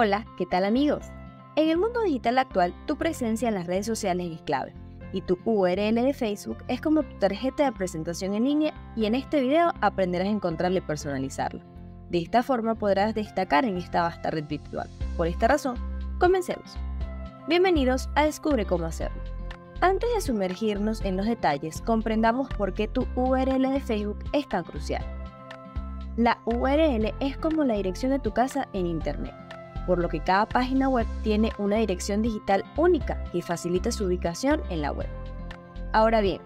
Hola, ¿qué tal amigos? En el mundo digital actual, tu presencia en las redes sociales es clave y tu URL de Facebook es como tu tarjeta de presentación en línea y en este video aprenderás a encontrarla y personalizarla. De esta forma podrás destacar en esta vasta red virtual. Por esta razón, comencemos. Bienvenidos a Descubre cómo hacerlo. Antes de sumergirnos en los detalles, comprendamos por qué tu URL de Facebook es tan crucial. La URL es como la dirección de tu casa en Internet, por lo que cada página web tiene una dirección digital única que facilita su ubicación en la web. Ahora bien,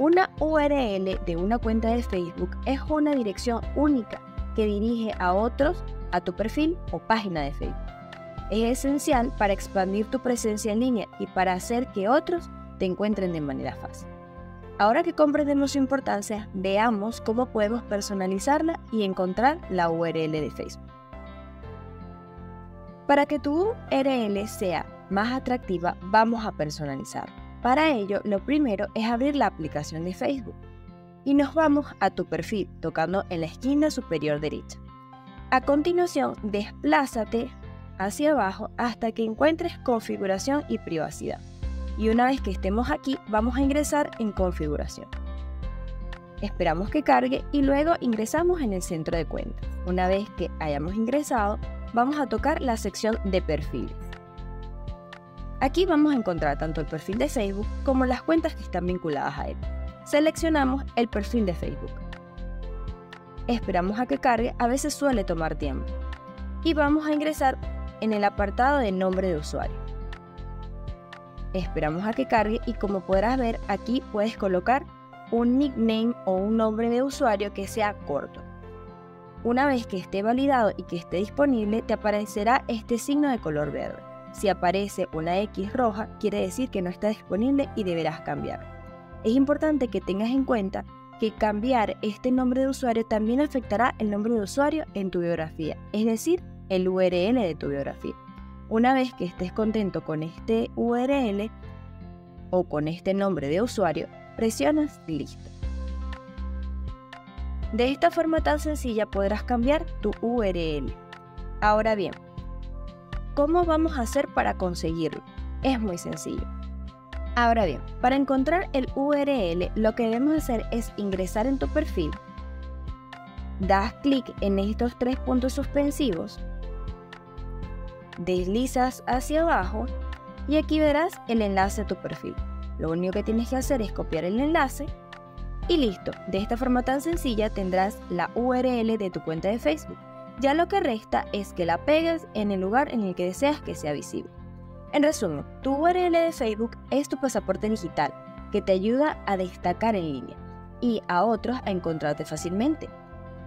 una URL de una cuenta de Facebook es una dirección única que dirige a otros a tu perfil o página de Facebook. Es esencial para expandir tu presencia en línea y para hacer que otros te encuentren de manera fácil. Ahora que comprendemos su importancia, veamos cómo podemos personalizarla y encontrar la URL de Facebook. Para que tu URL sea más atractiva, vamos a personalizar. Para ello, lo primero es abrir la aplicación de Facebook y nos vamos a tu perfil tocando en la esquina superior derecha. A continuación, desplázate hacia abajo hasta que encuentres configuración y privacidad y una vez que estemos aquí vamos a ingresar en configuración. Esperamos que cargue y luego ingresamos en el centro de cuentas. Una vez que hayamos ingresado, vamos a tocar la sección de perfiles. Aquí vamos a encontrar tanto el perfil de Facebook como las cuentas que están vinculadas a él. Seleccionamos el perfil de Facebook. Esperamos a que cargue, a veces suele tomar tiempo. Y vamos a ingresar en el apartado de nombre de usuario. Esperamos a que cargue y como podrás ver aquí puedes colocar un nickname o un nombre de usuario que sea corto. Una vez que esté validado y que esté disponible te aparecerá este signo de color verde. Si aparece una X roja quiere decir que no está disponible y deberás cambiar. Es importante que tengas en cuenta que cambiar este nombre de usuario también afectará el nombre de usuario en tu biografía, es decir, el URL de tu biografía. Una vez que estés contento con este URL o con este nombre de usuario, presionas Listo. De esta forma tan sencilla podrás cambiar tu URL. Ahora bien, ¿cómo vamos a hacer para conseguirlo? Es muy sencillo. Ahora bien, para encontrar el URL lo que debemos hacer es ingresar en tu perfil, das clic en estos tres puntos suspensivos deslizas hacia abajo y aquí verás el enlace a tu perfil. Lo único que tienes que hacer es copiar el enlace y listo. De esta forma tan sencilla tendrás la URL de tu cuenta de Facebook. Ya lo que resta es que la pegues en el lugar en el que deseas que sea visible. En resumen, tu URL de Facebook es tu pasaporte digital que te ayuda a destacar en línea y a otros a encontrarte fácilmente.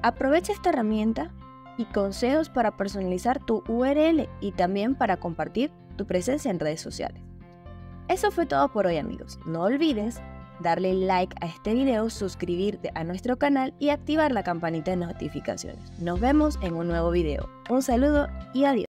Aprovecha esta herramienta y consejos para personalizar tu URL y también para compartir tu presencia en redes sociales. Eso fue todo por hoy amigos. No olvides darle like a este video, suscribirte a nuestro canal y activar la campanita de notificaciones. Nos vemos en un nuevo video. Un saludo y adiós.